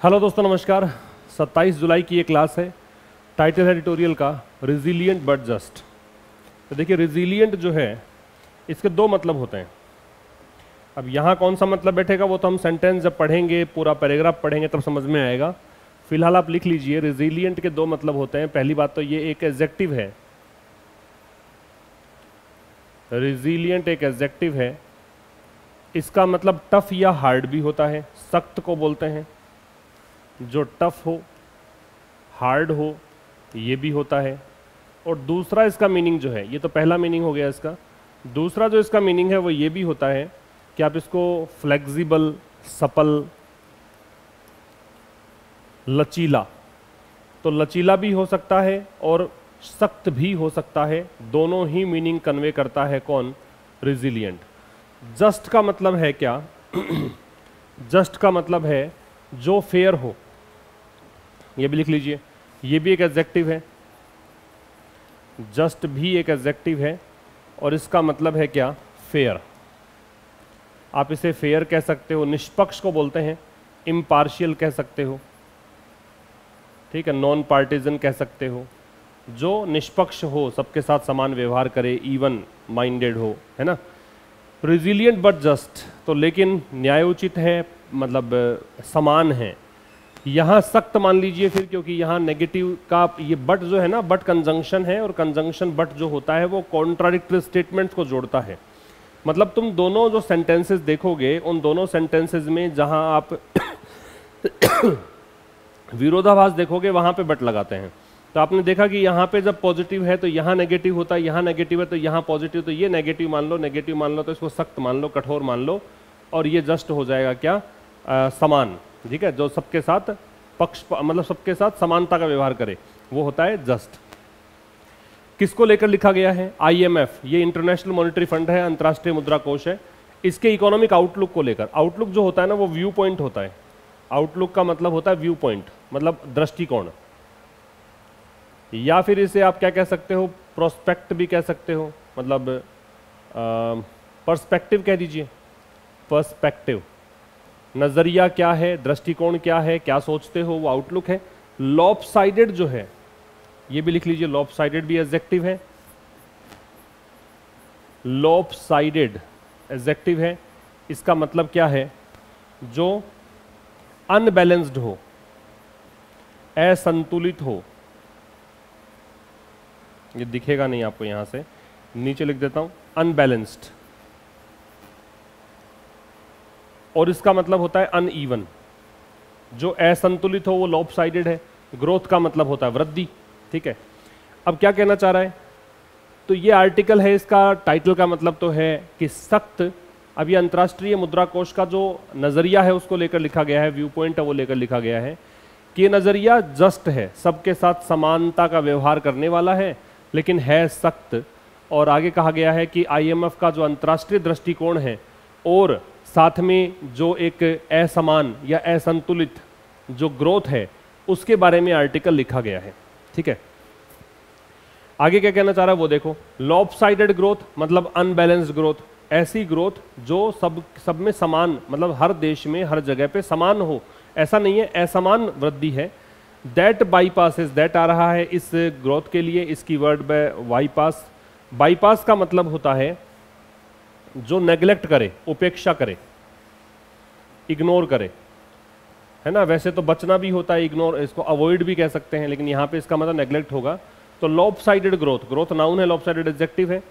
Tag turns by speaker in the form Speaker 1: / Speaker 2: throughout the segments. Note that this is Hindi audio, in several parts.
Speaker 1: हेलो दोस्तों, नमस्कार। 27 जुलाई की ये क्लास है। टाइटल एडिटोरियल का रिजिलियंट बट जस्ट तो देखिए रिजिलियंट जो है, इसके दो मतलब होते हैं। अब यहाँ कौन सा मतलब बैठेगा, वो तो हम सेंटेंस जब पढ़ेंगे, पूरा पैराग्राफ पढ़ेंगे, तब समझ में आएगा। फ़िलहाल आप लिख लीजिए रिजिलियंट के दो मतलब होते हैं। पहली बात तो ये एक एग्जेक्टिव है। रिजिलियंट एक एग्जेक्टिव है। इसका मतलब टफ या हार्ड भी होता है, सख्त को बोलते हैं। जो टफ हो हार्ड हो, ये भी होता है। और दूसरा इसका मीनिंग जो है, ये तो पहला मीनिंग हो गया इसका। दूसरा जो इसका मीनिंग है, वो ये भी होता है कि आप इसको फ्लेक्सिबल सपल लचीला। तो लचीला भी हो सकता है और सख्त भी हो सकता है। दोनों ही मीनिंग कन्वे करता है कौन? रिजिलियंट जस्ट का मतलब है क्या? जस्ट का मतलब है जो फेयर हो। ये भी लिख लीजिए। ये भी एक एग्जेक्टिव है। जस्ट भी एक एग्जेक्टिव है और इसका मतलब है क्या? फेयर आप इसे फेयर कह सकते हो, निष्पक्ष को बोलते हैं इम्पार्शियल कह सकते हो, ठीक है नॉन पार्टीजन कह सकते हो। जो निष्पक्ष हो, सबके साथ समान व्यवहार करे इवन माइंडेड हो, है ना? रिजिलियंट बट जस्ट तो लेकिन न्यायोचित है मतलब समान है। यहाँ सख्त मान लीजिए फिर क्योंकि यहाँ नेगेटिव का ये बट जो है ना बट कंजंक्शन है और कंजंक्शन बट जो होता है वो कॉन्ट्राडिक्टरी स्टेटमेंट्स को जोड़ता है। मतलब तुम दोनों जो सेंटेंसेस देखोगे उन दोनों सेंटेंसेस में जहाँ आप विरोधाभास देखोगे वहाँ पे बट लगाते हैं। तो आपने देखा कि यहाँ पे जब पॉजिटिव है तो यहाँ नेगेटिव होता है यहाँ नेगेटिव है तो यहाँ पॉजिटिव तो ये नेगेटिव मान लो नेगेटिव मान लो तो इसको सख्त मान लो कठोर मान लो और ये जस्ट हो जाएगा क्या? आ, समान। ठीक है, जो सबके साथ पक्ष मतलब सबके साथ समानता का व्यवहार करे, वो होता है जस्ट। किसको लेकर लिखा गया है? आईएमएफ ये इंटरनेशनल मॉनिटरी फंड है, अंतर्राष्ट्रीय मुद्रा कोष है। इसके इकोनॉमिक आउटलुक को लेकर आउटलुक जो होता है ना, वो व्यू पॉइंट होता है। आउटलुक का मतलब होता है व्यू पॉइंट मतलब दृष्टिकोण। या फिर इसे आप क्या कह सकते हो? प्रोस्पेक्ट भी कह सकते हो मतलब पर्सपेक्टिव कह दीजिए। पर्सपेक्टिव नज़रिया क्या है, दृष्टिकोण क्या है, क्या सोचते हो, वो आउटलुक है। लॉप साइडेड जो है, ये भी लिख लीजिए लॉप साइडेड भी एग्जेक्टिव है। लॉप साइडेड एग्जेक्टिव है, इसका मतलब क्या है, जो अनबैलेंस्ड हो, असंतुलित हो, ये दिखेगा नहीं आपको यहाँ से, नीचे लिख देता हूँ अनबैलेंस्ड और इसका मतलब होता है अनईवन जो असंतुलित हो, वो लॉप साइडेड है. ग्रोथ का मतलब होता है वृद्धि, ठीक है? अब क्या कहना चाह रहा है? तो ये आर्टिकल है, इसका टाइटल का मतलब तो है कि सख्त अब ये अंतर्राष्ट्रीय मुद्रा कोष का जो नज़रिया है, उसको लेकर लिखा गया है व्यू पॉइंट है, वो लेकर लिखा गया है कि नज़रिया जस्ट है, सबके साथ समानता का व्यवहार करने वाला है, लेकिन है सख्त और आगे कहा गया है कि आईएमएफ का जो अंतर्राष्ट्रीय दृष्टिकोण है और साथ में जो एक असमान या असंतुलित जो ग्रोथ है, उसके बारे में आर्टिकल लिखा गया है। ठीक है? आगे क्या कहना चाह रहा है वो देखो। लॉप साइडेड ग्रोथ मतलब अनबैलेंस्ड ग्रोथ ऐसी ग्रोथ जो सब सब में समान मतलब हर देश में, हर जगह पे समान हो। ऐसा नहीं है, असमान वृद्धि है। दैट बाईपास दैट आ रहा है इस ग्रोथ के लिए, इसकी वर्ड बाईपास बाईपास का मतलब होता है जो नेग्लेक्ट करे, उपेक्षा करे इग्नोर करे, है ना? वैसे तो बचना भी होता है इग्नोर इसको अवॉइड भी कह सकते हैं, लेकिन यहाँ पे इसका मतलब नेग्लेक्ट होगा। तो lopsided growth growth noun है लॉप साइडेड एग्जेक्टिव है।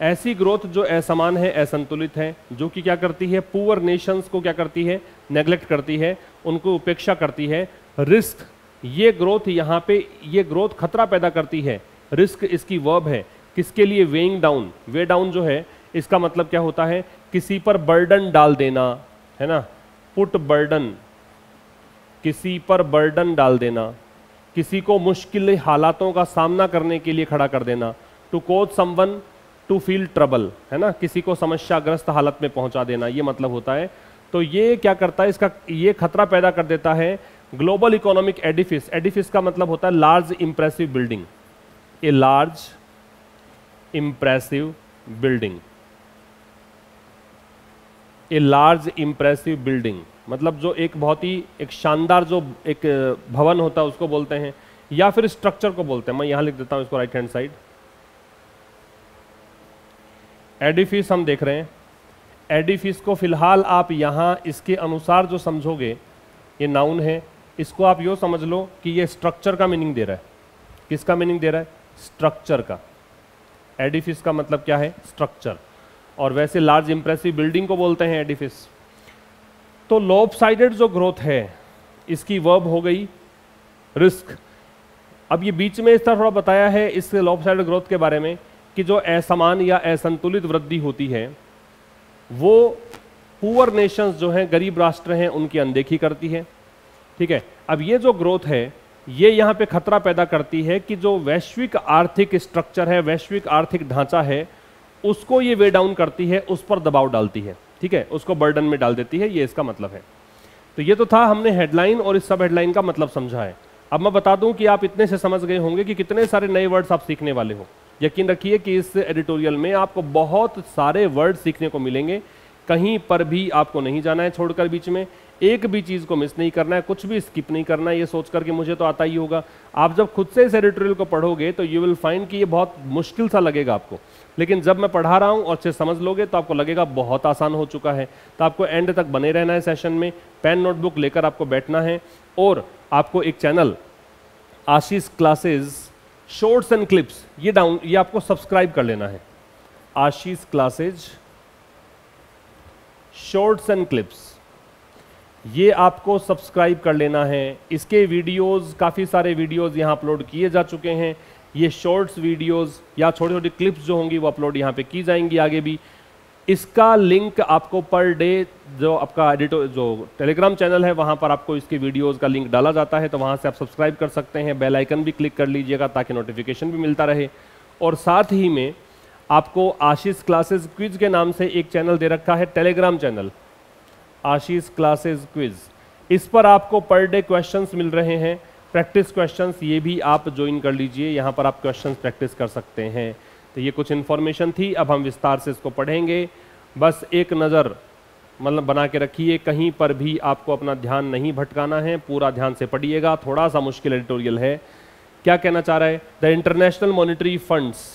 Speaker 1: ऐसी ग्रोथ जो असमान है, असंतुलित है, जो कि क्या करती है? पुअर नेशंस को क्या करती है? नेग्लेक्ट करती है, उनको उपेक्षा करती है। रिस्क ये ग्रोथ यहाँ पे, ये ग्रोथ खतरा पैदा करती है। रिस्क इसकी वर्ब है, किसके लिए? वेइंग डाउन वे डाउन जो है इसका मतलब क्या होता है? किसी पर बर्डन डाल देना, है ना? पुट बर्डन किसी पर बर्डन डाल देना। किसी को मुश्किल हालातों का सामना करने के लिए खड़ा कर देना। To coach someone to feel trouble है ना? किसी को समस्याग्रस्त हालत में पहुँचा देना, ये मतलब होता है। तो ये क्या करता है? इसका ये खतरा पैदा कर देता है ग्लोबल इकोनॉमिक एडिफिस एडिफिस का मतलब होता है large impressive building a large impressive building a large impressive building मतलब जो एक बहुत ही, एक शानदार जो एक भवन होता है, उसको बोलते हैं, या फिर स्ट्रक्चर को बोलते हैं। मैं यहाँ लिख देता हूँ इसको राइट हैंड साइड एडिफिस हम देख रहे हैं। एडिफिस को फ़िलहाल आप यहाँ इसके अनुसार जो समझोगे, ये नाउन है, इसको आप यो समझ लो कि ये स्ट्रक्चर का मीनिंग दे रहा है। किसका मीनिंग दे रहा है? स्ट्रक्चर का। एडिफिस का मतलब क्या है? स्ट्रक्चर और वैसे लार्ज इंप्रेसिव बिल्डिंग को बोलते हैं एडिफिस तो लॉप साइडेड जो ग्रोथ है, इसकी वर्ब हो गई रिस्क अब ये बीच में इस तरह थोड़ा बताया है इस लॉप साइडेड ग्रोथ के बारे में कि जो असमान या असंतुलित वृद्धि होती है, वो पुअर नेशंस जो हैं, गरीब राष्ट्र हैं, उनकी अनदेखी करती है। ठीक है? अब ये जो ग्रोथ है, ये यहाँ पे खतरा पैदा करती है कि जो वैश्विक आर्थिक स्ट्रक्चर है, वैश्विक आर्थिक ढांचा है उसको ये वे डाउन करती है, उस पर दबाव डालती है। ठीक है? उसको बर्डन में डाल देती है, ये इसका मतलब है। तो ये तो था, हमने हेडलाइन और इस सब हेडलाइन का मतलब समझा है। अब मैं बता दूँ कि आप इतने से समझ गए होंगे कि कितने सारे नए वर्ड्स आप सीखने वाले हो। यकीन रखिए कि इस एडिटोरियल में आपको बहुत सारे वर्ड सीखने को मिलेंगे। कहीं पर भी आपको नहीं जाना है छोड़कर बीच में। एक भी चीज़ को मिस नहीं करना है, कुछ भी स्किप नहीं करना है, ये सोच करके मुझे तो आता ही होगा। आप जब खुद से इस एडिटोरियल को पढ़ोगे तो यू विल फाइंड कि ये बहुत मुश्किल सा लगेगा आपको। लेकिन जब मैं पढ़ा रहा हूँ और अच्छे समझ लोगे तो आपको लगेगा बहुत आसान हो चुका है। तो आपको एंड तक बने रहना है सेशन में। पेन नोटबुक लेकर आपको बैठना है। और आपको एक channel Ashish classes shorts and clips ये डाउन ये आपको सब्सक्राइब कर लेना है। Ashish classes shorts and clips ये आपको सब्सक्राइब कर लेना है। इसके वीडियोस काफ़ी सारे वीडियोस यहाँ अपलोड किए जा चुके हैं। ये शॉर्ट्स वीडियोस या छोटी छोटी क्लिप्स जो होंगी वो अपलोड यहाँ पे की जाएँगी आगे भी। इसका लिंक आपको पर डे जो आपका एडिटो जो टेलीग्राम चैनल है, वहाँ पर आपको इसके वीडियोस का लिंक डाला जाता है तो वहाँ से आप सब्सक्राइब कर सकते हैं। बेल आइकन भी क्लिक कर लीजिएगा ताकि नोटिफिकेशन भी मिलता रहे। और साथ ही में आपको आशीष क्लासेस क्विज के नाम से एक चैनल दे रखा है Telegram channel Ashish classes quiz इस पर आपको पर डे क्वेश्चंस मिल रहे हैं। प्रैक्टिस क्वेश्चंस ये भी आप ज्वाइन कर लीजिए। यहाँ पर आप क्वेश्चंस प्रैक्टिस कर सकते हैं। तो ये कुछ इन्फॉर्मेशन थी, अब हम विस्तार से इसको पढ़ेंगे। बस एक नज़र मतलब बना के रखिए, कहीं पर भी आपको अपना ध्यान नहीं भटकाना है, पूरा ध्यान से पढ़िएगा। थोड़ा सा मुश्किल एडिटोरियल है। क्या कहना चाह रहा है? द इंटरनेशनल मॉनिटरी फंड्स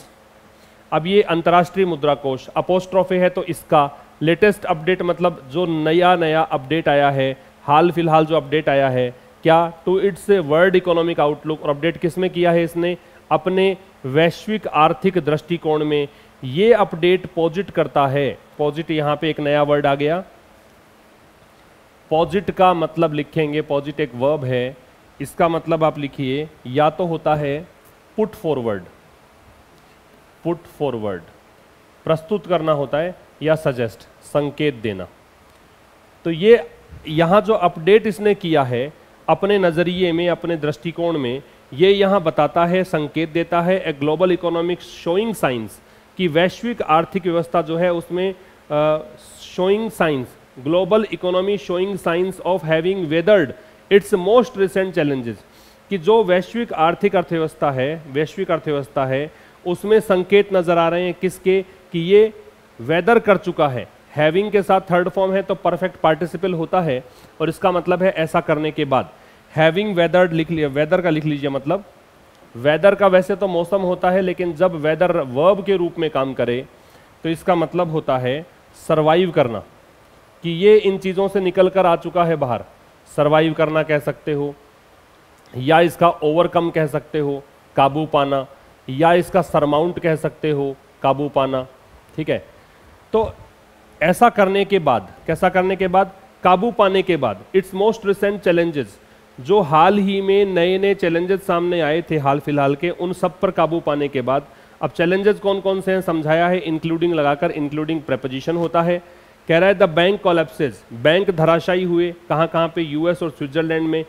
Speaker 1: अब ये अंतर्राष्ट्रीय मुद्रा कोष अपोस्ट्रॉफे है तो इसका लेटेस्ट अपडेट मतलब जो नया नया अपडेट आया है हाल फ़िलहाल जो अपडेट आया है क्या to its world economic outlook और अपडेट किसमें किया है इसने? अपने वैश्विक आर्थिक दृष्टिकोण में ये अपडेट पॉजिट करता है। पॉजिट यहाँ पे एक नया वर्ड आ गया। पॉजिट का मतलब लिखेंगे पॉजिट एक वर्ब है। इसका मतलब आप लिखिए, या तो होता है पुट फॉरवर्ड पुट फॉरवर्ड प्रस्तुत करना होता है या सजेस्ट संकेत देना। तो ये यहाँ जो अपडेट इसने किया है अपने नज़रिए में, अपने दृष्टिकोण में ये यहाँ बताता है, संकेत देता है a global economic showing signs कि वैश्विक आर्थिक व्यवस्था जो है उसमें showing signs global economy showing signs of having weathered its most recent challenges कि जो वैश्विक आर्थिक अर्थव्यवस्था है, वैश्विक अर्थव्यवस्था है, उसमें संकेत नज़र आ रहे हैं किसके? कि ये वेदर कर चुका है। हैविंग के साथ थर्ड फॉर्म है तो परफेक्ट पार्टिसिपल होता है और इसका मतलब है ऐसा करने के बाद। हैविंग वेदर लिख लिया वेदर का लिख लीजिए मतलब। वेदर का वैसे तो मौसम होता है, लेकिन जब वेदर वर्ब के रूप में काम करे तो इसका मतलब होता है सरवाइव करना। कि ये इन चीज़ों से निकल कर आ चुका है बाहर। सरवाइव करना कह सकते हो, या इसका ओवरकम कह सकते हो, काबू पाना, या इसका सरमाउंट कह सकते हो, काबू पाना, ठीक है? तो ऐसा करने के बाद, कैसा करने के बाद? काबू पाने के बाद इट्स मोस्ट रिसेंट चैलेंजेस जो हाल ही में नए नए चैलेंजेस सामने आए थे हाल फ़िलहाल के, उन सब पर काबू पाने के बाद, अब चैलेंजेस कौन कौन से हैं समझाया है इंक्लूडिंग लगाकर इंक्लूडिंग प्रेपोजिशन होता है। कह रहा है द बैंक कोलेप्सेज बैंक धराशायी हुए कहाँ कहाँ पे यूएस और स्विट्जरलैंड में।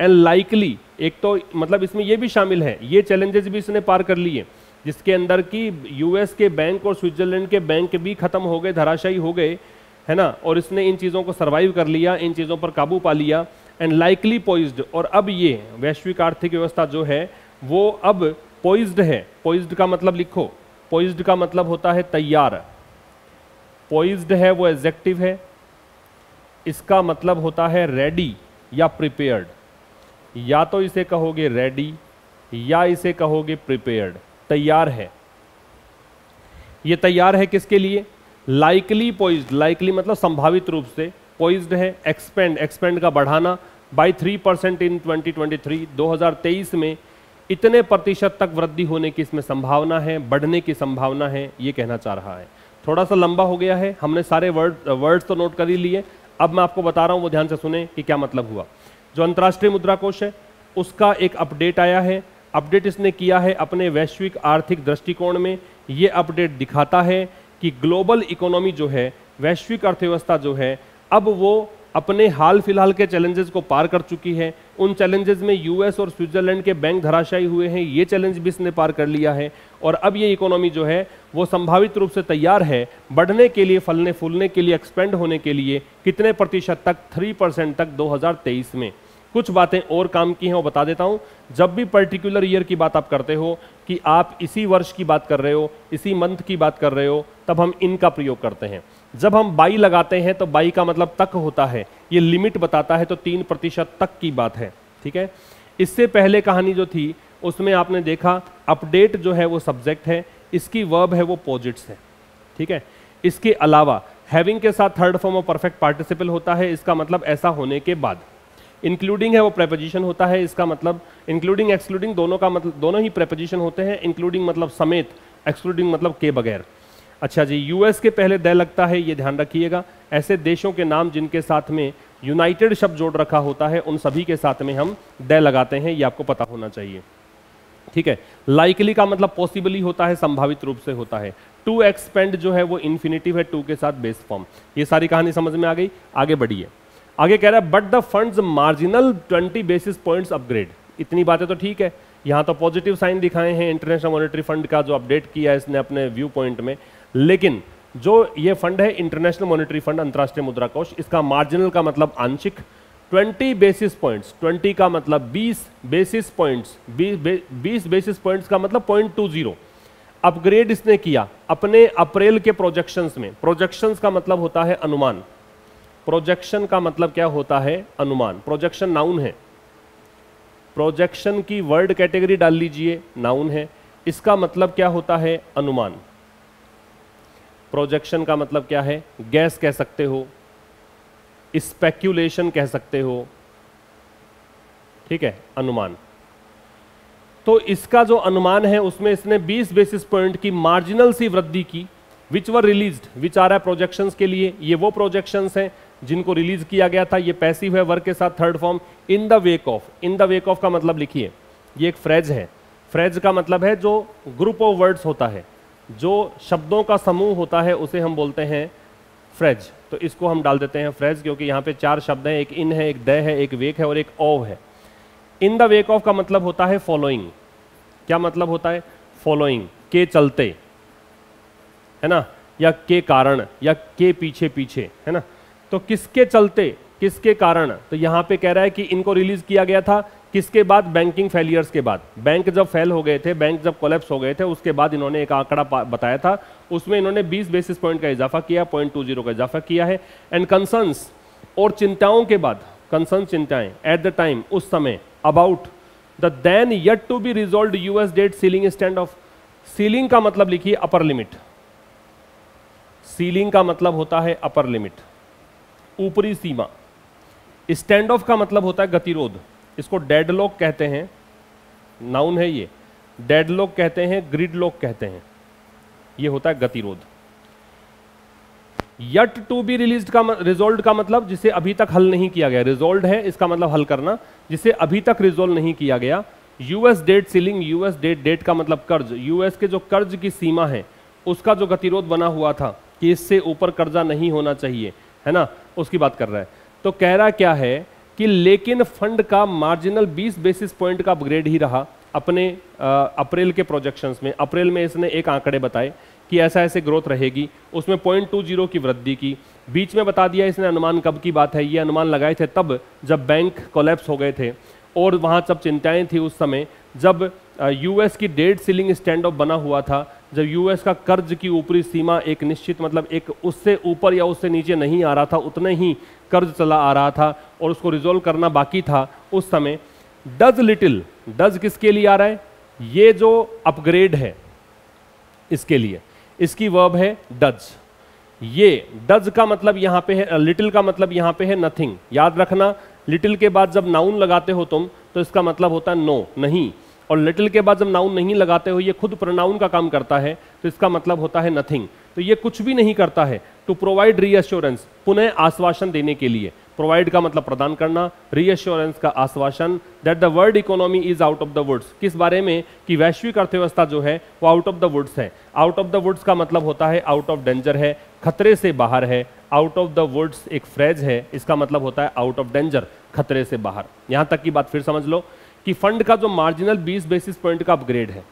Speaker 1: एंड लाइकली एक तो मतलब इसमें ये भी शामिल है, ये चैलेंजेस भी इसने पार कर लिए, जिसके अंदर की यूएस के बैंक और स्विट्जरलैंड के बैंक भी खत्म हो गए, धराशायी हो गए, है ना? और इसने इन चीज़ों को सर्वाइव कर लिया, इन चीज़ों पर काबू पा लिया। एंड लाइकली पोइज्ड और अब ये वैश्विक आर्थिक व्यवस्था जो है, वो अब पोइज्ड है। पोइज्ड का मतलब लिखो। पोइज्ड का मतलब होता है तैयार। पोइज्ड है, वो एग्जेक्टिव है। इसका मतलब होता है रेडी या प्रिपेयर्ड या तो इसे कहोगे रेडी या इसे कहोगे प्रिपेयर्ड तैयार है। ये तैयार है किसके लिए? लाइकली पोइज्ड लाइकली मतलब संभावित रूप से। पोइज्ड है एक्सपेंड एक्सपेंड का बढ़ाना बाई थ्री परसेंट इन 2023 2023 में इतने प्रतिशत तक वृद्धि होने की इसमें संभावना है, बढ़ने की संभावना है, ये कहना चाह रहा है। थोड़ा सा लंबा हो गया है, हमने सारे वर्ड वर्ड्स तो नोट कर ही लिए, अब मैं आपको बता रहा हूँ, वो ध्यान से सुने कि क्या मतलब हुआ। जो अंतर्राष्ट्रीय मुद्रा कोष है, उसका एक अपडेट आया है अपडेट इसने किया है अपने वैश्विक आर्थिक दृष्टिकोण में, ये अपडेट दिखाता है कि ग्लोबल इकोनॉमी जो है, वैश्विक अर्थव्यवस्था जो है अब वो अपने हाल फ़िलहाल के चैलेंजेस को पार कर चुकी है। उन चैलेंजेस में यूएस और स्विट्जरलैंड के बैंक धराशायी हुए हैं। ये चैलेंज भी इसने पार कर लिया है। और अब ये इकोनॉमी जो है, वो संभावित रूप से तैयार है बढ़ने के लिए, फलने फूलने के लिए एक्सपेंड होने के लिए कितने प्रतिशत तक? थ्री परसेंट तक 2023 में। कुछ बातें और काम की हैं, वो बता देता हूँ। जब भी पर्टिकुलर ईयर की बात आप करते हो कि आप इसी वर्ष की बात कर रहे हो, इसी मंथ की बात कर रहे हो, तब हम इनका प्रयोग करते हैं। जब हम बाई लगाते हैं तो बाई का मतलब तक होता है। ये लिमिट बताता है तो तीन प्रतिशत तक की बात है, ठीक है? इससे पहले कहानी जो थी, उसमें आपने देखा, अपडेट जो है वो सब्जेक्ट है, इसकी वर्ब है वो पोजिट्स है, ठीक है? इसके अलावा हैविंग के साथ third form of perfect participle होता है, इसका मतलब ऐसा होने के बाद। इंक्लूडिंग है वो प्रेपोजिशन होता है, इसका मतलब इंक्लूडिंग एक्सक्लूडिंग दोनों का मतलब दोनों ही प्रेपोजिशन होते हैं इंक्लूडिंग मतलब समेत एक्सक्लूडिंग मतलब के बगैर। अच्छा जी यूएस के पहले द लगता है, ये ध्यान रखिएगा। ऐसे देशों के नाम जिनके साथ में यूनाइटेड शब्द जोड़ रखा होता है, उन सभी के साथ में हम द लगाते हैं, ये आपको पता होना चाहिए। ठीक है? लाइकली का मतलब पॉसिबली होता है, संभावित रूप से होता है। टू एक्सपेंड जो है, वो इन्फिनेटिव है टू के साथ बेस फॉर्म ये सारी कहानी समझ में आ गई? आगे बढ़िए। आगे कह रहा है but the funds marginal 20 basis points upgrade इतनी बातें तो ठीक है। यहाँ तो पॉजिटिव साइन दिखाए हैं इंटरनेशनल मॉनिटरी फंड का जो अपडेट किया है, इसने अपने व्यू पॉइंट में। लेकिन जो ये फंड है इंटरनेशनल मॉनिटरी फंड अंतर्राष्ट्रीय मुद्रा कोष, इसका मार्जिनल का मतलब आंशिक 20 बेसिस पॉइंट्स 20 का मतलब 20 बेसिस पॉइंट्स 20 बेसिस पॉइंट्स का मतलब पॉइंट टू ज़ीरो अपग्रेड इसने किया अपने अप्रैल के प्रोजेक्शंस में। प्रोजेक्शंस का मतलब होता है अनुमान। प्रोजेक्शन का मतलब क्या होता है? अनुमान। प्रोजेक्शन नाउन है। प्रोजेक्शन की वर्ड कैटेगरी डाल लीजिए नाउन है। इसका मतलब क्या होता है? अनुमान। प्रोजेक्शन का मतलब क्या है? गैस कह सकते हो। स्पेक्यूलेशन कह सकते हो। ठीक है? अनुमान। तो इसका जो अनुमान है, उसमें इसने 20 बेसिस पॉइंट की मार्जिनल सी वृद्धि की विच वर रिलीज्ड विच आ रहा है प्रोजेक्शंस के लिए। ये वो प्रोजेक्शंस हैं जिनको रिलीज़ किया गया था। ये पैसिव है वर्क के साथ third form in the wake of in the wake of का मतलब लिखिए। ये एक फ्रेज है। फ्रेज का मतलब है जो ग्रुप ऑफ़ वर्ड्स होता है। जो शब्दों का समूह होता है, उसे हम बोलते हैं फ्रेज। तो इसको हम डाल देते हैं फ्रेज, क्योंकि यहाँ पे चार शब्द हैं, एक इन है, एक द है, एक वेक है और एक ओव है। इन द वेक ऑफ़ का मतलब होता है फॉलोइंग क्या मतलब होता है? फॉलोइंग के चलते। है ना? या के कारण, या के पीछे पीछे। है ना? तो किसके चलते, किसके कारण? तो यहाँ पे कह रहा है कि इनको रिलीज़ किया गया था किसके बाद? बैंकिंग फेलियर्स के बाद। बैंक जब फेल हो गए थे बैंक जब कोलेप्स हो गए थे, उसके बाद इन्होंने एक आंकड़ा बताया था। उसमें इन्होंने 20 बेसिस पॉइंट का इजाफा किया पॉइंट टू ज़ीरो का इजाफा किया है। एंड कंसर्न्स और चिंताओं के बाद कंसर्न चिंताएँ एट द टाइम उस समय about the then yet to be resolve US debt ceiling standoff ceiling का मतलब लिखिए अपर लिमिट सीलिंग का मतलब होता है अपर लिमिट ऊपरी सीमा। स्टैंड ऑफ़ का मतलब होता है गतिरोध। इसको डेडलॉक कहते हैं। नाउन है ये। डेडलॉक कहते हैं ग्रिड लॉक कहते हैं। ये होता है गतिरोध। यट टू बी रिलीज़ का रिजोल्व का मतलब जिसे अभी तक हल नहीं किया गया। रिजोल्व है, इसका मतलब हल करना, जिसे अभी तक रिजोल्व नहीं किया गया। US debt ceiling US debt debt का मतलब कर्ज। यूएस के जो कर्ज की सीमा है, उसका जो गतिरोध बना हुआ था कि इससे ऊपर कर्जा नहीं होना चाहिए, है ना? उसकी बात कर रहा है। तो कह रहा क्या है कि लेकिन फंड का मार्जिनल 20 बेसिस पॉइंट का अपग्रेड ही रहा अपने अप्रैल के प्रोजेक्शंस में। अप्रैल में इसने एक आंकड़े बताए कि ऐसा ऐसे ग्रोथ रहेगी। उसमें पॉइंट टू ज़ीरो की वृद्धि की। बीच में बता दिया इसने अनुमान कब की बात है। ये अनुमान लगाए थे तब जब बैंक कोलेप्स हो गए थे और वहाँ जब चिंताएँ थी उस समय जब यूएस की डेट सीलिंग स्टैंड ऑफ़ बना हुआ था। जब यूएस का कर्ज की ऊपरी सीमा एक निश्चित मतलब एक उससे ऊपर या उससे नीचे नहीं आ रहा था, उतने ही कर्ज चला आ रहा था और उसको रिजोल्व करना बाकी था उस समय। डज लिटिल डज किसके लिए आ रहा है? ये जो अपग्रेड है, इसके लिए। इसकी वर्ब है डज ये डज का मतलब यहाँ पे है लिटिल का मतलब यहाँ पे है नथिंग याद रखना लिटिल के बाद जब नाउन लगाते हो तुम तो इसका मतलब होता है नो नहीं। और लिटिल के बाद जब नाउन नहीं लगाते हो, ये खुद प्रोनाउन का काम करता है तो इसका मतलब होता है नथिंग तो ये कुछ भी नहीं करता है. टू प्रोवाइड रीअश्योरेंस पुनः आश्वासन देने के लिए. प्रोवाइड का मतलब प्रदान करना रीअश्योरेंस का आश्वासन that the world economy is out of the woods किस बारे में? कि वैश्विक अर्थव्यवस्था जो है, वो आउट ऑफ़ द वुड्स है. आउट ऑफ़ द वुड्स का मतलब होता है आउट ऑफ़ डेंजर है, खतरे से बाहर है. आउट ऑफ़ द वुड्स एक फ्रेज है, इसका मतलब होता है आउट ऑफ़ डेंजर खतरे से बाहर. यहाँ तक की बात फिर समझ लो. कि फंड का जो मार्जिनल 20 बेसिस पॉइंट का अपग्रेड है,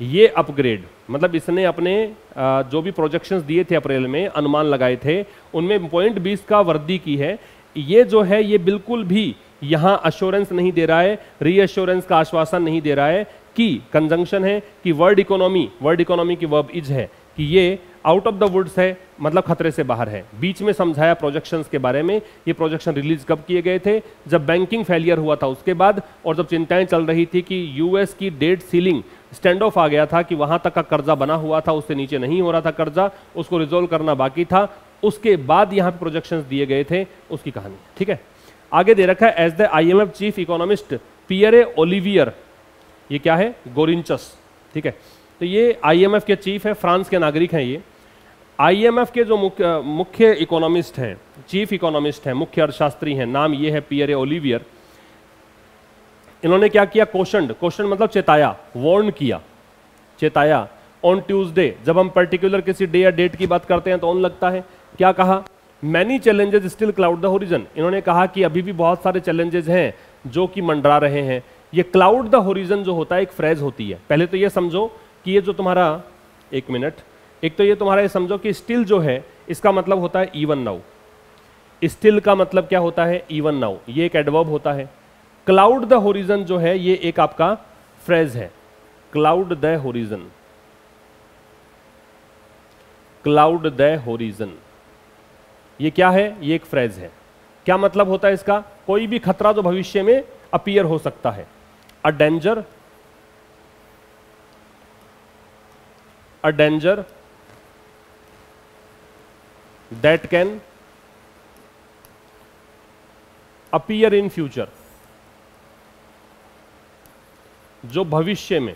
Speaker 1: ये अपग्रेड मतलब इसने अपने जो भी प्रोजेक्शंस दिए थे अप्रैल में, अनुमान लगाए थे, उनमें पॉइंट बीस का वृद्धि की है। ये जो है, ये बिल्कुल भी यहाँ अश्योरेंस नहीं दे रहा है रीअश्योरेंस का आश्वासन नहीं दे रहा है कि कंजंक्शन है, कि वर्ल्ड इकोनॉमी वर्ल्ड इकोनॉमी की वर्ब इज़ है। कि ये आउट ऑफ़ द वुड्स है मतलब खतरे से बाहर है। बीच में समझाया प्रोजेक्शंस के बारे में, ये प्रोजेक्शन रिलीज़ कब किए गए थे? जब बैंकिंग फेलियर हुआ था उसके बाद, और जब चिंताएँ चल रही थी कि यूएस की डेट सीलिंग स्टैंड ऑफ़ आ गया था कि वहाँ तक का कर्जा बना हुआ था, उससे नीचे नहीं हो रहा था कर्जा, उसको रिजोल्व करना बाकी था, उसके बाद यहाँ पर प्रोजेक्शन दिए गए थे, उसकी कहानी। ठीक है? आगे दे रखा है as the IMF chief economist Pierre Olivier ये क्या है? गोरिंचस ठीक है? तो ये आईएमएफ के चीफ है, फ्रांस के नागरिक हैं ये। आईएमएफ के जो मुख्य मुख्य इकोनॉमिस्ट हैं चीफ इकोनॉमिस्ट हैं, मुख्य अर्थशास्त्री हैं, नाम ये है पियरे ओलिवियर इन्होंने क्या किया? क्वेश्चन क्वेश्चन मतलब चेताया वार्न किया। चेताया ऑन ट्यूसडे जब हम पर्टिकुलर किसी डे या डेट की बात करते हैं तो ऑन लगता है, क्या कहा? Many challenges still cloud the horizon इन्होंने कहा कि अभी भी बहुत सारे चैलेंजेस हैं जो कि मंडरा रहे हैं। ये क्लाउड द होरिजन जो होता है, एक फ्रेज होती है। पहले तो ये समझो कि ये जो तुम्हारा, एक मिनट। एक तो ये तुम्हारा, ये समझो कि स्टिल जो है, इसका मतलब होता है इवन नाउ स्टिल का मतलब क्या होता है? इवन नाउ ये एक एडवर्ब होता है। क्लाउड द होरिजन जो है, ये एक आपका फ्रेज है। Cloud the horizon cloud the horizon ये क्या है? ये एक फ्रेज है। क्या मतलब होता है इसका? कोई भी खतरा जो भविष्य में अपियर हो सकता है। A danger a danger that can appear in future जो भविष्य में,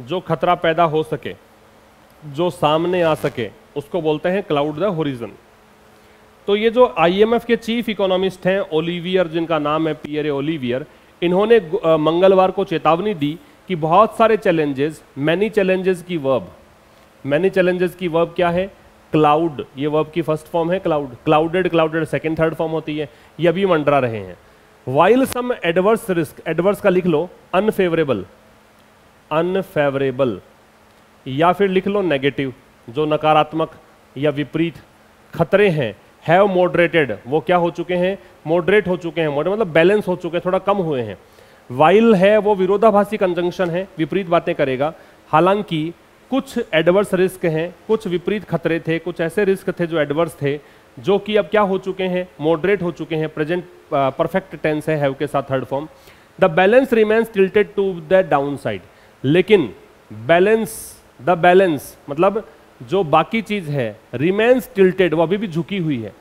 Speaker 1: जो खतरा पैदा हो सके, जो सामने आ सके, उसको बोलते हैं क्लाउड द होरिजन तो ये जो आईएमएफ के चीफ इकोनॉमिस्ट हैं ओलिवियर जिनका नाम है पियरे ओलिवियर इन्होंने मंगलवार को चेतावनी दी कि बहुत सारे चैलेंजेस मैनी चैलेंजेस की वर्ब मैनी चैलेंजेस की वर्ब क्या है? क्लाउड ये वर्ब की फ़र्स्ट फॉर्म है cloud clouded clouded second third form होती है, ये अभी मंडरा रहे हैं। While some adverse risk adverse का लिख लो अनफेवरेबल अनफेवरेबल या फिर लिख लो नेगेटिव जो नकारात्मक या विपरीत खतरे हैं। हैव मॉडरेटेड वो क्या हो चुके हैं? मॉडरेट हो चुके हैं मतलब बैलेंस हो चुके हैं, थोड़ा कम हुए हैं। वाइल है, वो विरोधाभासी कंजंक्शन है, विपरीत बातें करेगा। हालाँकि कुछ एडवर्स रिस्क हैं, कुछ विपरीत खतरे थे, कुछ ऐसे रिस्क थे जो एडवर्स थे, जो कि अब क्या हो चुके हैं मॉडरेट हो चुके हैं प्रेजेंट परफेक्ट टेंस है हैव के साथ third form the balance remains tilted to the downside लेकिन बैलेंस द बैलेंस मतलब जो बाकी चीज़ है रिमेन्स टिल्टेड वो अभी भी झुकी हुई है,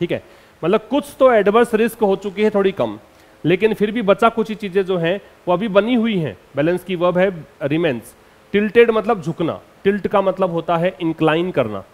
Speaker 1: ठीक है? मतलब कुछ तो एडवर्स रिस्क हो चुकी है थोड़ी कम, लेकिन फिर भी बचा कुछ ही चीज़ें जो हैं, वो अभी बनी हुई हैं। बैलेंस की वर्ब है रिमेन्स टिल्टेड मतलब झुकना, टिल्ट का मतलब होता है इंक्लाइन करना।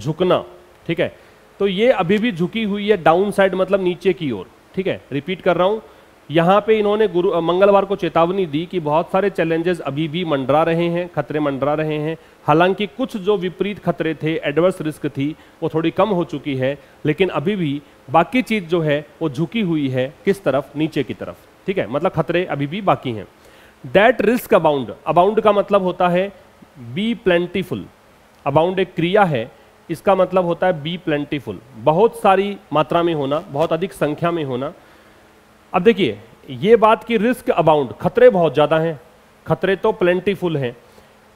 Speaker 1: झुकना, ठीक है? तो ये अभी भी झुकी हुई है डाउन साइड मतलब नीचे की ओर, ठीक है? रिपीट कर रहा हूँ। यहाँ पे इन्होंने गुरु मंगलवार को चेतावनी दी कि बहुत सारे चैलेंजेस अभी भी मंडरा रहे हैं, खतरे मंडरा रहे हैं। हालाँकि कुछ जो विपरीत खतरे थे एडवर्स रिस्क थी, वो थोड़ी कम हो चुकी है, लेकिन अभी भी बाकी चीज़ जो है, वो झुकी हुई है किस तरफ़? नीचे की तरफ़, ठीक है? मतलब खतरे अभी भी बाकी हैं। दैट रिस्क अबाउंड अबाउंड का मतलब होता है बी प्लेंटीफुल अबाउंड एक क्रिया है, इसका मतलब होता है बी प्लेंटीफुल बहुत सारी मात्रा में होना, बहुत अधिक संख्या में होना। अब देखिए, ये बात की रिस्क अबाउंड खतरे बहुत ज़्यादा हैं। खतरे तो प्लेंटीफुल हैं।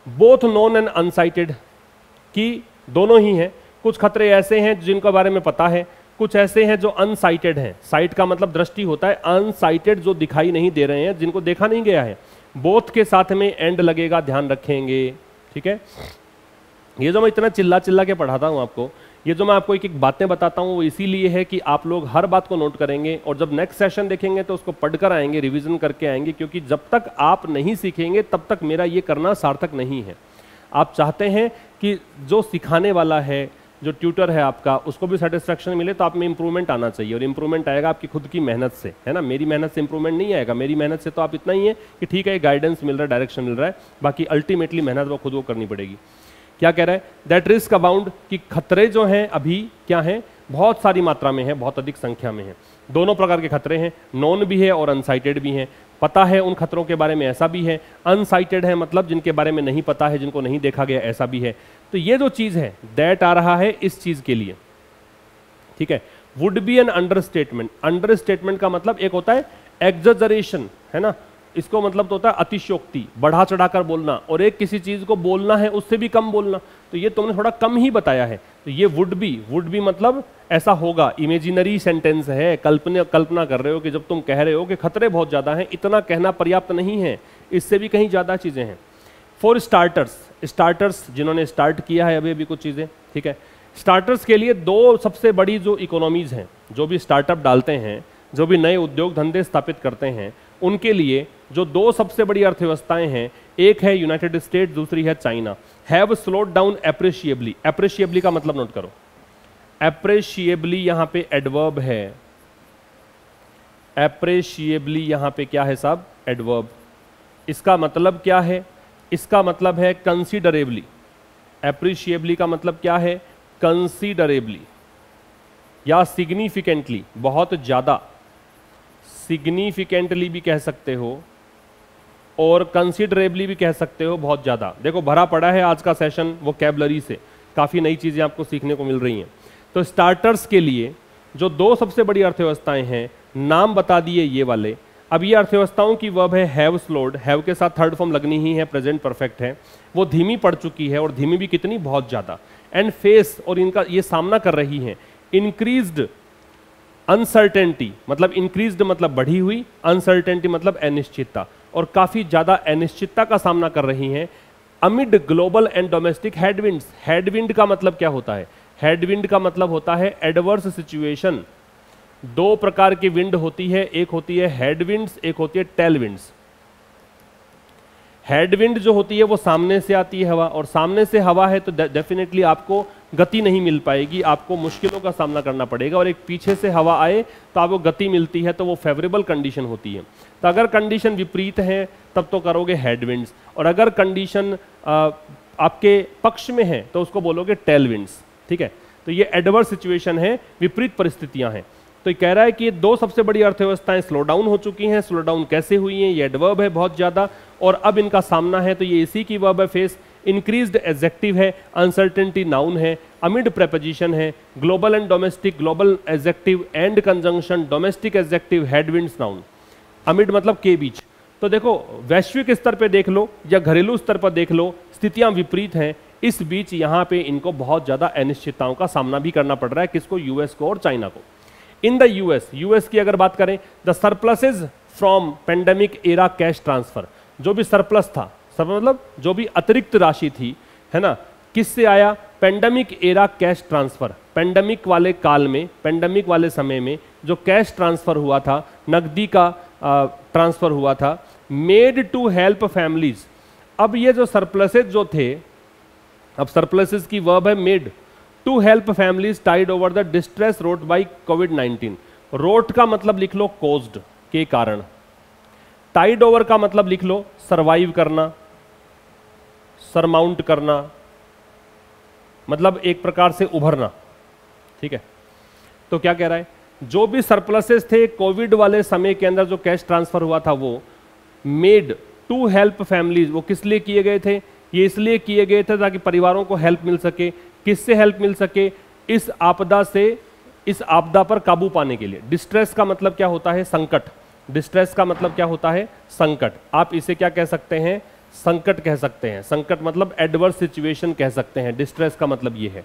Speaker 1: बोथ नॉन एंड अनसाइटेड कि दोनों ही हैं। कुछ खतरे ऐसे हैं जिनके बारे में पता है, कुछ ऐसे हैं जो अनसाइटेड हैं। साइट का मतलब दृष्टि होता है अनसाइटेड जो दिखाई नहीं दे रहे हैं, जिनको देखा नहीं गया है। बोथ के साथ में एंड लगेगा, ध्यान रखेंगे, ठीक है? ये जो मैं इतना चिल्ला चिल्ला के पढ़ाता हूँ आपको, ये जो मैं आपको एक एक बातें बताता हूँ, वो इसीलिए है कि आप लोग हर बात को नोट करेंगे और जब नेक्स्ट सेशन देखेंगे तो उसको पढ़कर आएँगे रिवीजन करके आएँगे, क्योंकि जब तक आप नहीं सीखेंगे, तब तक मेरा ये करना सार्थक नहीं है। आप चाहते हैं कि जो सिखाने वाला है जो ट्यूटर है आपका, उसको भी सेटिस्फेक्शन मिले तो आप में इंप्रूवमेंट आना चाहिए। और इंप्रूवमेंट आएगा आपकी खुद की मेहनत से, है ना? मेरी मेहनत से इंप्रूवमेंट नहीं आएगा। मेरी मेहनत से तो आप इतना ही है कि ठीक है गाइडेंस मिल रहा है डायरेक्शन मिल रहा है, बाकी अल्टीमेटली मेहनत वो खुद को करनी पड़ेगी। क्या कह रहा है? दैट रिस्क अबाउंड कि खतरे जो हैं अभी क्या हैं? बहुत सारी मात्रा में है, बहुत अधिक संख्या में है। दोनों प्रकार के खतरे हैं नॉन भी है और अनसाइटेड भी हैं। पता है उन खतरों के बारे में ऐसा भी है। अनसाइटेड है मतलब जिनके बारे में नहीं पता है, जिनको नहीं देखा गया ऐसा भी है। तो ये जो चीज़ है दैट आ रहा है इस चीज़ के लिए। ठीक है? Would be an understatement understatement का मतलब एक होता है एग्जरेशन है ना? इसको मतलब तो होता है अतिशोक्ति बढ़ा चढ़ाकर बोलना। और एक किसी चीज़ को बोलना है, उससे भी कम बोलना। तो ये तुमने थोड़ा कम ही बताया है। तो ये वुड बी वुड बी मतलब ऐसा होगा। इमेजिनरी सेंटेंस है, कल्पना कल्पना कर रहे हो कि जब तुम कह रहे हो कि खतरे बहुत ज़्यादा हैं, इतना कहना पर्याप्त नहीं है। इससे भी कहीं ज़्यादा चीज़ें हैं। फॉर स्टार्टर्स स्टार्टर्स जिन्होंने स्टार्ट किया है अभी अभी कुछ चीज़ें, ठीक है? स्टार्टर्स के लिए दो सबसे बड़ी जो इकोनॉमीज़ हैं, जो भी स्टार्टअप डालते हैं, जो भी नए उद्योग धंधे स्थापित करते हैं, उनके लिए जो दो सबसे बड़ी अर्थव्यवस्थाएँ हैं एक है यूनाइटेड स्टेट दूसरी है China have slowed down appreciably appreciably का मतलब नोट करो. एप्रिशिएबली यहाँ पे एडवर्ब है. एप्रिशिएबली यहाँ पे क्या है साहब? एडवर्ब इसका मतलब क्या है? इसका मतलब है कंसिडरेबली एप्रिशिएबली का मतलब क्या है? कंसिडरेबली या सिग्निफिकेंटली बहुत ज़्यादा. सिग्निफिकेंटली भी कह सकते हो. और कंसिडरेबली भी कह सकते हो बहुत ज़्यादा। देखो, भरा पड़ा है आज का सेशन वो कैबलरी से। काफ़ी नई चीज़ें आपको सीखने को मिल रही हैं। तो स्टार्टर्स के लिए जो दो सबसे बड़ी अर्थव्यवस्थाएँ हैं, नाम बता दिए ये वाले। अब ये अर्थव्यवस्थाओं की वर्ब है हैव स्लोड हैव के साथ थर्ड फॉर्म लगनी ही है प्रेजेंट परफेक्ट है। वो धीमी पड़ चुकी है और धीमी भी कितनी? बहुत ज़्यादा। एंड फेस और इनका ये सामना कर रही है इंक्रीज्ड अनसर्टेनिटी मतलब इंक्रीज्ड मतलब बढ़ी हुई अनसर्टेनिटी मतलब अनिश्चितता। और काफ़ी ज़्यादा अनिश्चितता का सामना कर रही हैं। Amid global and domestic headwinds. Headwind का मतलब क्या होता है? हेडविंड का मतलब होता है एडवर्स सिचुएशन। दो प्रकार की विंड होती है। एक होती है हेड विंड्स एक होती है टेल विंड्स हेड विंड जो होती है वो सामने से आती है हवा, और सामने से हवा है तो डेफिनेटली आपको गति नहीं मिल पाएगी। आपको मुश्किलों का सामना करना पड़ेगा, और एक पीछे से हवा आए तो आपको गति मिलती है तो वो फेवरेबल कंडीशन होती है। तो अगर कंडीशन विपरीत है, तब तो करोगे हेड विंड्स और अगर कंडीशन आपके पक्ष में है तो उसको बोलोगे टेल विंड्स ठीक है? तो ये एडवर्स सिचुएशन है, विपरीत परिस्थितियाँ हैं. तो ये कह रहा है कि ये दो सबसे बड़ी अर्थव्यवस्थाएँ स्लो डाउन हो चुकी हैं स्लो डाउन कैसे हुई हैं, ये एडवर्ब है बहुत ज़्यादा. और अब इनका सामना है तो ये इसी की वर्ब है फेस इंक्रीज्ड एजेक्टिव है अनसर्टेनिटी नाउन है अमिड प्रेपोजिशन है global and domestic global adjective and conjunction domestic adjective headwinds noun amid मतलब के बीच। तो देखो, वैश्विक स्तर पर देख लो या घरेलू स्तर पर देख लो, स्थितियाँ विपरीत हैं। इस बीच यहाँ पे इनको बहुत ज़्यादा अनिश्चितताओं का सामना भी करना पड़ रहा है किसको? यूएस को और चाइना को। इन द यूएस यूएस की अगर बात करें the surpluses from pandemic era cash transfer जो भी सरप्लस था सब मतलब जो भी अतिरिक्त राशि थी, है ना, किससे आया? Pandemic era cash transfer pandemic वाले काल में पेंडेमिक वाले समय में जो कैश ट्रांसफ़र हुआ था, नकदी का ट्रांसफ़र हुआ था। मेड टू हेल्प फैमिलीज़ अब ये जो सरप्लसेज जो थे, अब सरप्लसेज की वर्ब है made to help families tide over the distress wrought by COVID nineteen wrought का मतलब लिख लो कोज्ड के कारण। टाइड ओवर का मतलब लिख लो सरवाइव करना सरमाउंट करना मतलब एक प्रकार से उभरना। ठीक है? तो क्या कह रहा है? जो भी सरप्लसेस थे कोविड वाले समय के अंदर जो कैश ट्रांसफ़र हुआ था वो मेड टू हेल्प फैमिलीज़ वो किस लिए किए गए थे? ये इसलिए किए गए थे ताकि परिवारों को हेल्प मिल सके। किससे हेल्प मिल सके? इस आपदा से, इस आपदा पर काबू पाने के लिए। डिस्ट्रेस का मतलब क्या होता है? संकट। डिस्ट्रेस का मतलब क्या होता है? संकट। आप इसे क्या कह सकते हैं? संकट कह सकते हैं। संकट मतलब एडवर्स सिचुएशन कह सकते हैं। डिस्ट्रेस का मतलब ये है।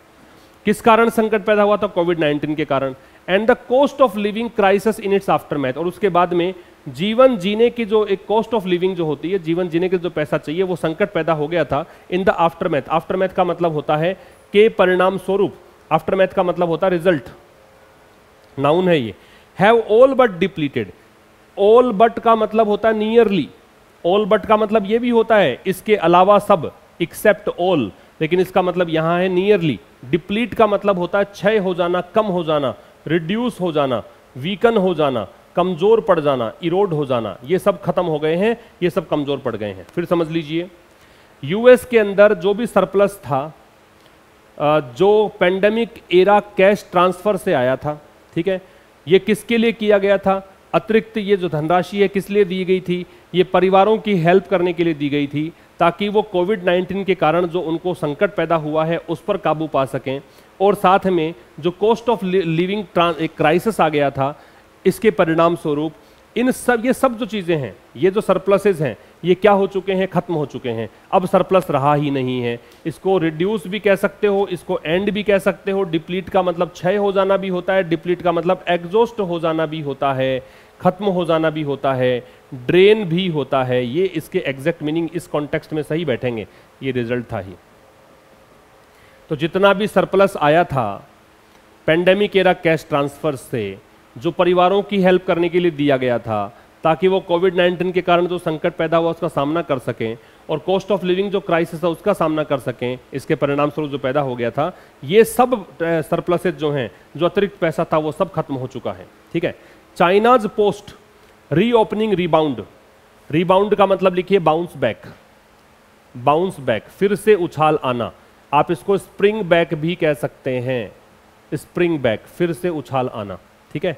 Speaker 1: किस कारण संकट पैदा हुआ था? कोविड 19 के कारण। And the cost of living crisis in its aftermath और उसके बाद में जीवन जीने की जो एक कॉस्ट ऑफ़ लिविंग जो होती है, जीवन जीने के जो पैसा चाहिए, वो संकट पैदा हो गया था in the aftermath aftermath का मतलब होता है के परिणाम स्वरूप। आफ्टर मैथ का मतलब होता है रिज़ल्ट नाउन है ये। Have all but depleted all but का मतलब होता है नियरली ऑल बट का मतलब ये भी होता है, इसके अलावा सब एक्सेप्ट ऑल लेकिन इसका मतलब यहाँ है नियरली डिप्लीट का मतलब होता है क्षय हो जाना, कम हो जाना। रिड्यूस हो जाना वीकन हो जाना, कमज़ोर पड़ जाना इरोड हो जाना, ये सब खत्म हो गए हैं, ये सब कमज़ोर पड़ गए हैं। फिर समझ लीजिए यूएस के अंदर जो भी सरप्लस था जो पेंडेमिक एरा कैश ट्रांसफ़र से आया था, ठीक है, ये किसके लिए किया गया था? अतिरिक्त ये जो धनराशि है किस लिए दी गई थी? ये परिवारों की हेल्प करने के लिए दी गई थी, ताकि वो कोविड 19 के कारण जो उनको संकट पैदा हुआ है, उस पर काबू पा सकें। और साथ में जो कॉस्ट ऑफ़ लिविंग एक क्राइसिस आ गया था, इसके परिणाम स्वरूप इन सब, ये सब जो चीज़ें हैं, ये जो सरप्लसेज हैं, ये क्या हो चुके हैं? खत्म हो चुके हैं। अब सरप्लस रहा ही नहीं है। इसको रिड्यूस भी कह सकते हो, इसको एंड भी कह सकते हो। डिप्लीट का मतलब क्षय हो जाना भी होता है डिप्लीट का मतलब एग्जॉस्ट हो जाना भी होता है, खत्म हो जाना भी होता है ड्रेन भी होता है। ये इसके एग्जैक्ट मीनिंग इस कॉन्टेक्स्ट में सही बैठेंगे। ये रिज़ल्ट था ही। तो जितना भी सरप्लस आया था पेंडेमिक एरा कैश ट्रांसफ़र से, जो परिवारों की हेल्प करने के लिए दिया गया था, ताकि वो कोविड 19 के कारण जो संकट पैदा हुआ उसका सामना कर सकें और कॉस्ट ऑफ़ लिविंग जो क्राइसिस है उसका सामना कर सकें, इसके परिणाम स्वरूप जो पैदा हो गया था, ये सब सरप्लसेज जो हैं, जो अतिरिक्त पैसा था, वो सब खत्म हो चुका है। ठीक है? China's post reopening rebound rebound का मतलब लिखिए बाउंस बैक बाउंस बैक फिर से उछाल आना। आप इसको स्प्रिंग बैक भी कह सकते हैं। स्प्रिंग बैक फिर से उछाल आना, ठीक है?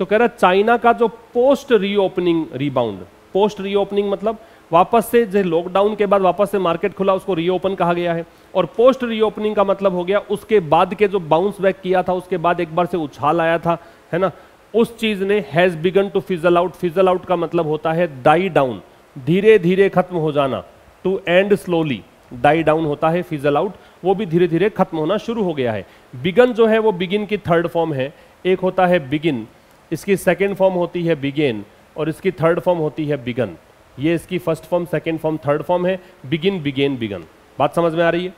Speaker 1: तो कह रहा, चाइना का जो post reopening rebound post reopening मतलब वापस से जो लॉकडाउन के बाद वापस से मार्केट खुला, उसको रीओपन कहा गया है। और पोस्ट रीओपनिंग का मतलब हो गया, उसके बाद के जो बाउंस बैक किया था, उसके बाद एक बार से उछाल आया था, है ना? उस चीज़ ने has begun to fizzle out fizzle out का मतलब होता है डाई डाउन धीरे धीरे खत्म हो जाना to end slowly die down होता है फिजल आउट वो भी धीरे धीरे खत्म होना शुरू हो गया है। बिगन जो है, वो बिगिन की थर्ड फॉर्म है। एक होता है बिगिन इसकी सेकेंड फॉर्म होती है बिगेन और इसकी थर्ड फॉर्म होती है बिगन ये इसकी first form second form third form है। बिगिन बिगेन बिगन बात समझ में आ रही है?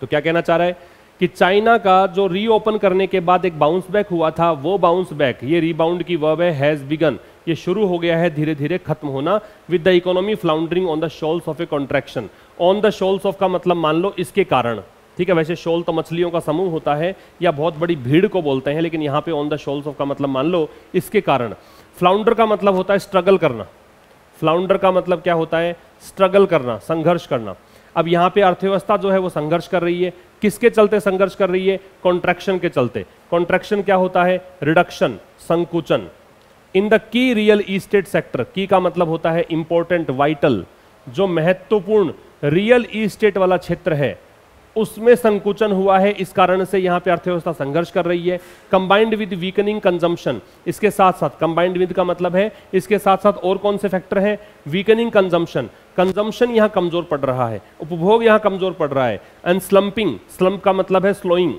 Speaker 1: तो क्या कहना चाह रहा है? कि चाइना का जो रीओपन करने के बाद एक बाउंस बैक हुआ था, वो बाउंस बैक ये रीबाउंड की वर्ब है हैज़ बिगन ये शुरू हो गया है धीरे धीरे खत्म होना with the economy floundering on the shoals of a contraction on the shoals of का मतलब मान लो इसके कारण। ठीक है, वैसे शोल तो मछलियों का समूह होता है या बहुत बड़ी भीड़ को बोलते हैं, लेकिन यहाँ पे ऑन द शोल्स ऑफ़ का मतलब मान लो इसके कारण। फ्लाउंडर का मतलब होता है स्ट्रगल करना। फ्लाउंडर का मतलब क्या होता है? स्ट्रगल करना, संघर्ष करना। अब यहाँ पे अर्थव्यवस्था जो है वो संघर्ष कर रही है। किसके चलते संघर्ष कर रही है? कॉन्ट्रैक्शन के चलते। कॉन्ट्रैक्शन क्या होता है? रिडक्शन संकुचन। In the key real estate sector की का मतलब होता है इंपॉर्टेंट वाइटल जो महत्वपूर्ण रियल ईस्टेट वाला क्षेत्र है, उसमें संकुचन हुआ है, इस कारण से यहाँ पे अर्थव्यवस्था संघर्ष कर रही है। कंबाइंड विद वीकनिंग कंजम्पशन इसके साथ साथ कंबाइंड विद का मतलब है, इसके साथ साथ और कौन से फैक्टर हैं? वीकनिंग कंजम्पशन कंजम्पशन यहाँ कमज़ोर पड़ रहा है, उपभोग यहाँ कमज़ोर पड़ रहा है एंड स्लम्पिंग स्लम्प का मतलब है स्लोइंग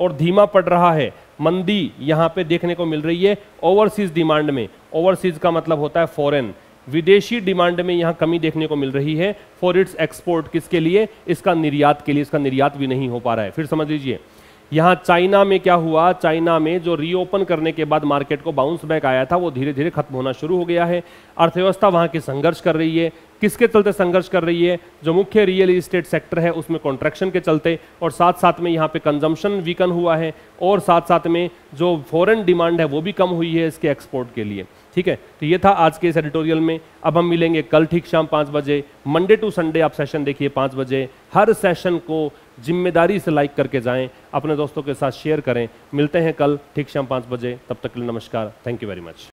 Speaker 1: और धीमा पड़ रहा है मंदी यहाँ पे देखने को मिल रही है ओवरसीज डिमांड में। ओवरसीज का मतलब होता है फॉरेन। विदेशी डिमांड में यहाँ कमी देखने को मिल रही है। फॉर इट्स एक्सपोर्ट किसके लिए? इसका निर्यात के लिए। इसका निर्यात भी नहीं हो पा रहा है। फिर समझ लीजिए, यहाँ चाइना में क्या हुआ? चाइना में जो रीओपन करने के बाद मार्केट को बाउंस बैक आया था, वो धीरे धीरे खत्म होना शुरू हो गया है। अर्थव्यवस्था वहाँ की संघर्ष कर रही है। किसके चलते संघर्ष कर रही है? जो मुख्य रियल इस्टेट सेक्टर है, उसमें कॉन्ट्रैक्शन के चलते और साथ साथ में यहाँ पे कंजम्पशन वीकन हुआ है और साथ साथ में जो फॉरेन डिमांड है, वो भी कम हुई है इसके एक्सपोर्ट के लिए। ठीक है? तो ये था आज के इस एडिटोरियल में। अब हम मिलेंगे कल ठीक शाम पाँच बजे मंडे टू संडे आप सेशन देखिए पाँच बजे। हर सेशन को ज़िम्मेदारी से लाइक करके जाएँ, अपने दोस्तों के साथ शेयर करें। मिलते हैं कल ठीक शाम पाँच बजे। तब तक के लिए नमस्कार। Thank you very much